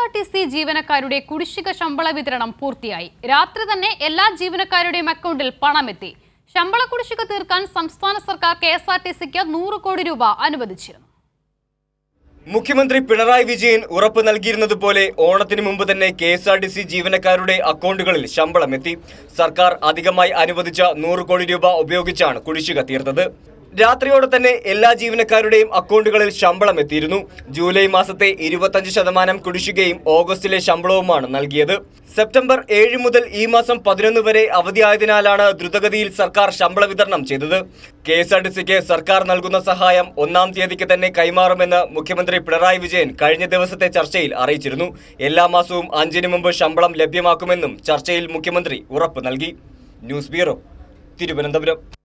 R T C ജീവനക്കാരുടെ കുടിശ്ശിക ശമ്പള വിതരണം പൂർത്തിയായി. രാത്രി തന്നെ എല്ലാ ജീവനക്കാരുടെയും അക്കൗണ്ടിൽ പണമെത്തി. ശമ്പള കുടിശ്ശിക തീർക്കാൻ സംസ്ഥാന സർക്കാർ കെ എസ് ആർ ടി സിക്ക് നൂറ് കോടി രൂപ അനുവദിച്ചിരുന്നു. മുഖ്യമന്ത്രി പിണറായി വിജയൻ ഉറപ്പ് നൽകിയിരുന്നതുപോലെ ഓണത്തിന് മുമ്പ് തന്നെ K S R T C ജീവനക്കാരുടെ അക്കൗണ്ടുകളിൽ ശമ്പളം എത്തി. സർക്കാർ അധികമായി അനുവദിച്ച നൂറ് കോടി രൂപ ഉപയോഗിച്ചാണ് കുടിശ്ശിക തീർത്തത്. രാത്രിയോടെ തന്നെ എല്ലാ ജീവനക്കാരുടെയും അക്കൗണ്ടുകളിൽ ശമ്പളം എത്തിയിരുന്നു. ജൂലൈ മാസത്തെ ഇരുപത്തഞ്ച് ശതമാനം കുടിശ്ശികയും ഓഗസ്റ്റിലെ ശമ്പളവുമാണ് നൽകിയത്. സെപ്റ്റംബർ ഏഴ് മുതൽ ഈ മാസം പതിനൊന്ന് വരെ അവധിയായതിനാലാണ് ദ്രുതഗതിയിൽ സർക്കാർ ശമ്പള വിതരണം ചെയ്തത്. കെ എസ് ആർ ടി സിക്ക് സർക്കാർ നൽകുന്ന സഹായം ഒന്നാം തീയതിക്ക് തന്നെ കൈമാറുമെന്ന് മുഖ്യമന്ത്രി പിണറായി വിജയൻ കഴിഞ്ഞ ദിവസത്തെ ചർച്ചയിൽ അറിയിച്ചിരുന്നു. എല്ലാ മാസവും അഞ്ചിന് മുമ്പ് ശമ്പളം ലഭ്യമാക്കുമെന്നും ചർച്ചയിൽ മുഖ്യമന്ത്രി ഉറപ്പ് നൽകി. News bureau Thiruvananthapuram.